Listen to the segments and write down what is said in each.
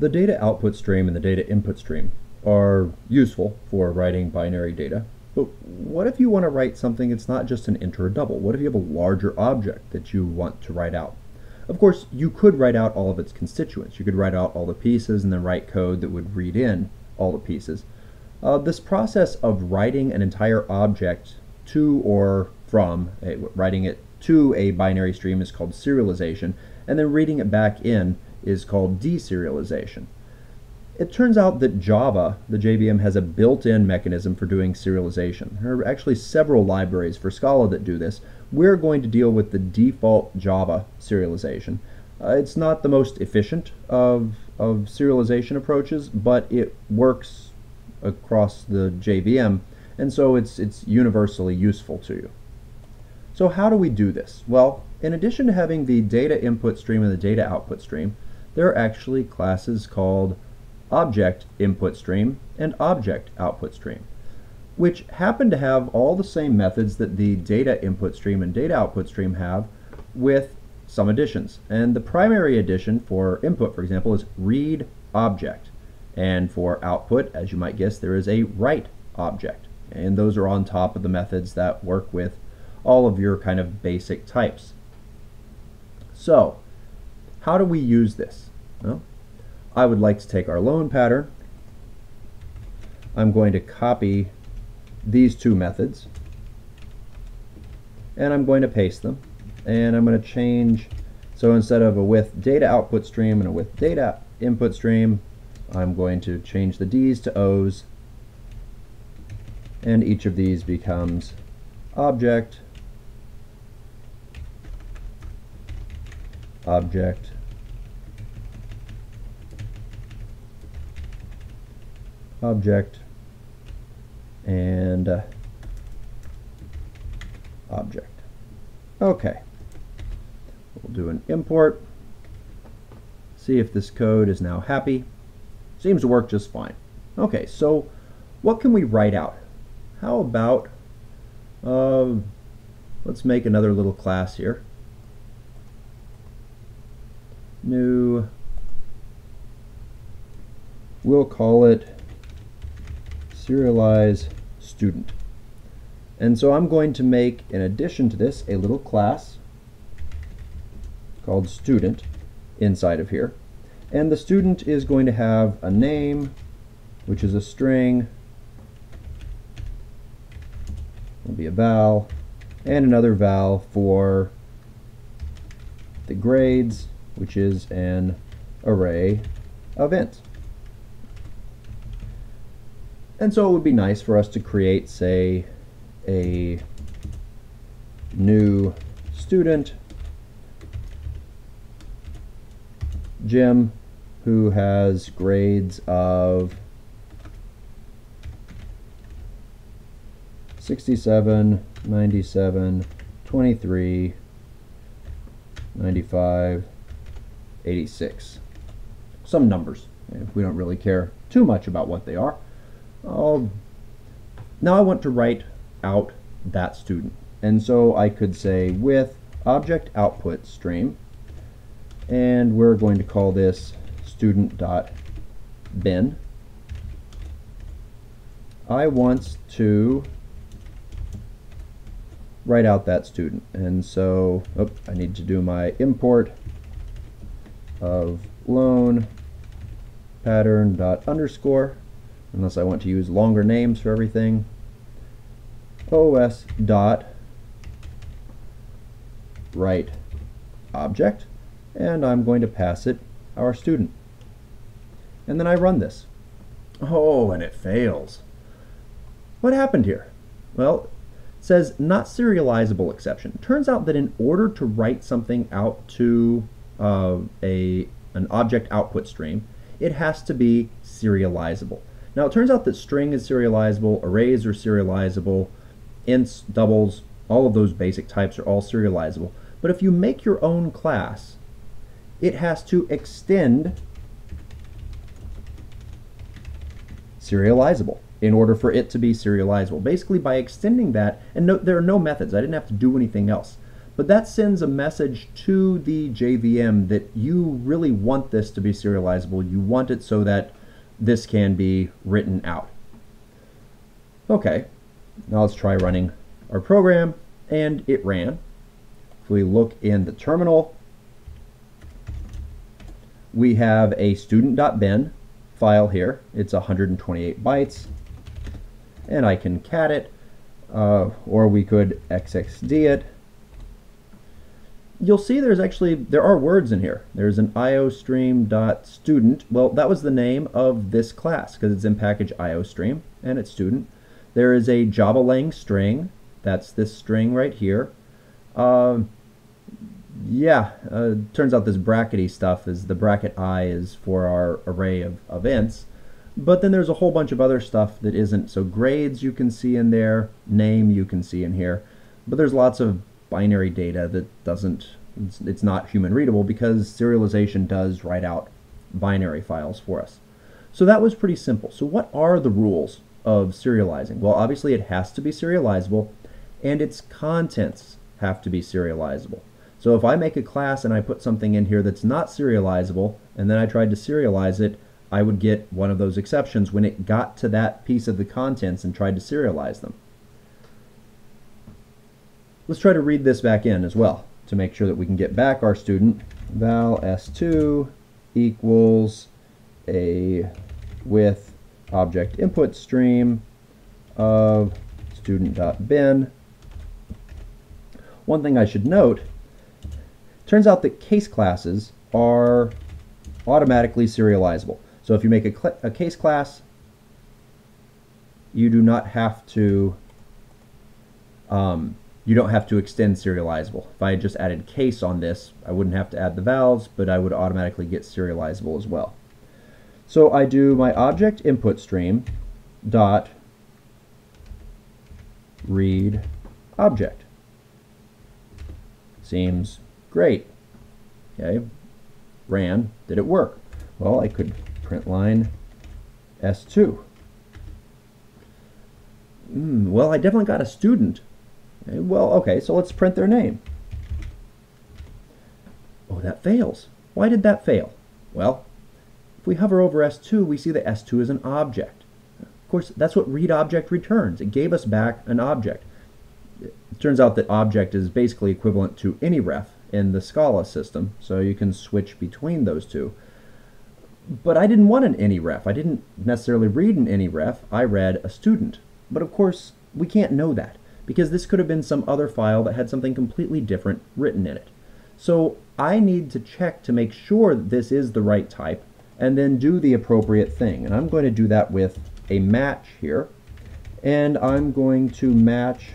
The data output stream and the data input stream are useful for writing binary data, but what if you want to write something that's not just an int or a double? What if you have a larger object that you want to write out? Of course, you could write out all of its constituents. You could write out all the pieces and then write code that would read in all the pieces. Uh, this process of writing an entire object to or from, a, writing it to a binary stream is called serialization, and then reading it back in is called deserialization. It turns out that Java, the JVM, has a built-in mechanism for doing serialization. There are actually several libraries for Scala that do this. We're going to deal with the default Java serialization. Uh, it's not the most efficient of, of serialization approaches, but it works across the JVM, and so it's, it's universally useful to you. So how do we do this? Well, in addition to having the data input stream and the data output stream, there are actually classes called object input stream and object output stream, which happen to have all the same methods that the data input stream and data output stream have with some additions. And the primary addition for input, for example, is read object. And for output, as you might guess, there is a write object. And those are on top of the methods that work with all of your kind of basic types. So, how do we use this? Well, I would like to take our loan pattern. I'm going to copy these two methods and I'm going to paste them and I'm going to change so instead of a with data output stream and a with data input stream I'm going to change the D's to O's and each of these becomes object object object and uh, object. Okay. We'll do an import. See if this code is now happy. Seems to work just fine. Okay, so what can we write out? How about, uh, let's make another little class here. New, we'll call it serialize student. And so I'm going to make, in addition to this, a little class called student inside of here. And the student is going to have a name, which is a string, will be a val, and another val for the grades, which is an array of int. And so it would be nice for us to create, say, a new student, Jim, who has grades of 67, 97, 23, 95, 86. Some numbers. Eh, we don't really care too much about what they are. Oh, now I want to write out that student. And so I could say with object output stream, and we're going to call this student.bin. I want to write out that student. And so, I need to do my import of loan pattern dot underscore unless I want to use longer names for everything. OS dot write object and I'm going to pass it our student. And then I run this. Oh, and it fails. What happened here? Well, it says not serializable exception. Turns out that in order to write something out to uh, a an object output stream, it has to be serializable. Now it turns out that string is serializable, arrays are serializable, ints, doubles, all of those basic types are all serializable. But if you make your own class, it has to extend serializable in order for it to be serializable. Basically by extending that, and no, there are no methods, I didn't have to do anything else. But that sends a message to the JVM that you really want this to be serializable. You want it so that this can be written out. Okay, now let's try running our program, and it ran. If we look in the terminal, we have a student.bin file here. It's 128 bytes, and I can cat it, uh, or we could xxd it. You'll see there's actually, there are words in here. There's an iostream.student. Well, that was the name of this class because it's in package iostream and it's student. There is a Java lang string. That's this string right here. Uh, yeah, uh, turns out this brackety stuff is the bracket i is for our array of, of ints. But then there's a whole bunch of other stuff that isn't. So grades you can see in there, name you can see in here. But there's lots of binary data that doesn't, it's, not human readable because serialization does write out binary files for us. So that was pretty simple. So what are the rules of serializing? Well, obviously it has to be serializable and its contents have to be serializable. So if I make a class and I put something in here that's not serializable and then I tried to serialize it, I would get one of those exceptions when it got to that piece of the contents and tried to serialize them. Let's try to read this back in as well to make sure that we can get back our student. Val s2 equals a with object input stream of student.bin. One thing I should note, turns out that case classes are automatically serializable. So if you make a, a case class, you do not have to um, you don't have to extend serializable. If I had just added case on this, I wouldn't have to add the vals, but I would automatically get serializable as well. So I do my object input stream dot read object. Seems great. Okay, ran. Did it work? Well, I could print line S2. Mm, well, I definitely got a student well, okay, so let's print their name. Oh, that fails. Why did that fail? Well, if we hover over S2, we see that S2 is an object. Of course, that's what read object returns. It gave us back an object. It turns out that object is basically equivalent to any ref in the Scala system, so you can switch between those two. But I didn't want an any ref. I didn't necessarily read an any ref. I read a student. But of course, we can't know that because this could have been some other file that had something completely different written in it. So I need to check to make sure that this is the right type and then do the appropriate thing. And I'm going to do that with a match here. And I'm going to match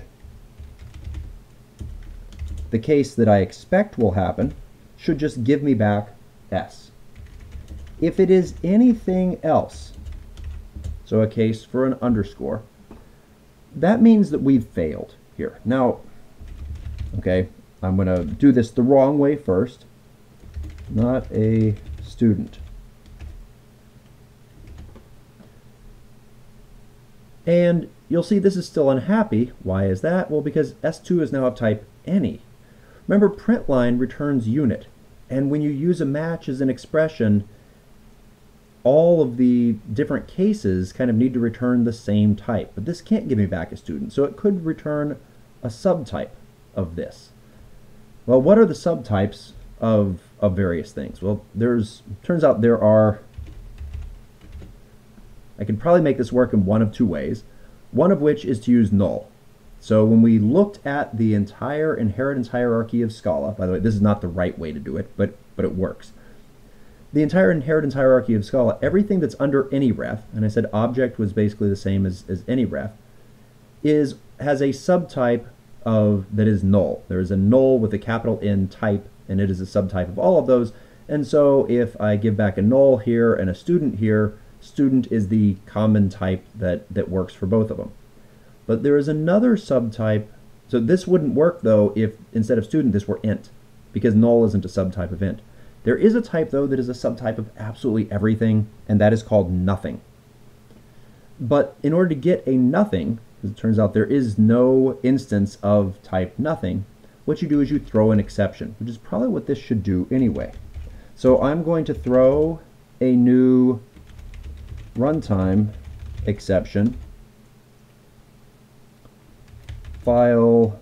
the case that I expect will happen should just give me back S. If it is anything else, so a case for an underscore, that means that we've failed here. Now, okay, I'm going to do this the wrong way first. Not a student. And you'll see this is still unhappy. Why is that? Well, because S2 is now of type any. Remember, print line returns unit. And when you use a match as an expression, all of the different cases kind of need to return the same type. But this can't give me back a student, so it could return a subtype of this. Well, what are the subtypes of, of various things? Well, there's turns out there are, I can probably make this work in one of two ways, one of which is to use null. So when we looked at the entire inheritance hierarchy of Scala, by the way, this is not the right way to do it, but, but it works the entire inheritance hierarchy of Scala, everything that's under any ref, and I said object was basically the same as, as any ref, is has a subtype of that is null. There is a null with a capital N type, and it is a subtype of all of those. And so if I give back a null here and a student here, student is the common type that, that works for both of them. But there is another subtype. So this wouldn't work though if instead of student this were int, because null isn't a subtype of int. There is a type, though, that is a subtype of absolutely everything, and that is called nothing. But in order to get a nothing, because it turns out there is no instance of type nothing, what you do is you throw an exception, which is probably what this should do anyway. So I'm going to throw a new runtime exception. File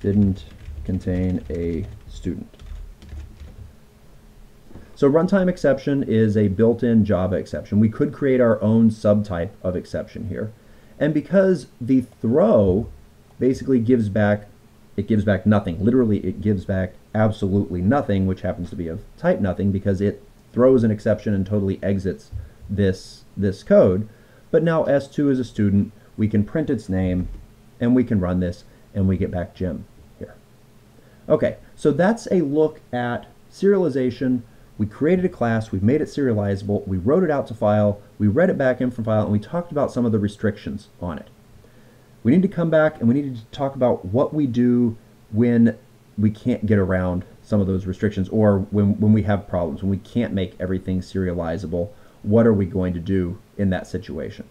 didn't contain a student. So runtime exception is a built-in Java exception. We could create our own subtype of exception here. And because the throw basically gives back, it gives back nothing. Literally, it gives back absolutely nothing, which happens to be of type nothing because it throws an exception and totally exits this, this code. But now S2 is a student, we can print its name, and we can run this, and we get back Jim here. Okay, so that's a look at serialization we created a class, we made it serializable, we wrote it out to file, we read it back in from file, and we talked about some of the restrictions on it. We need to come back and we need to talk about what we do when we can't get around some of those restrictions or when, when we have problems, when we can't make everything serializable, what are we going to do in that situation?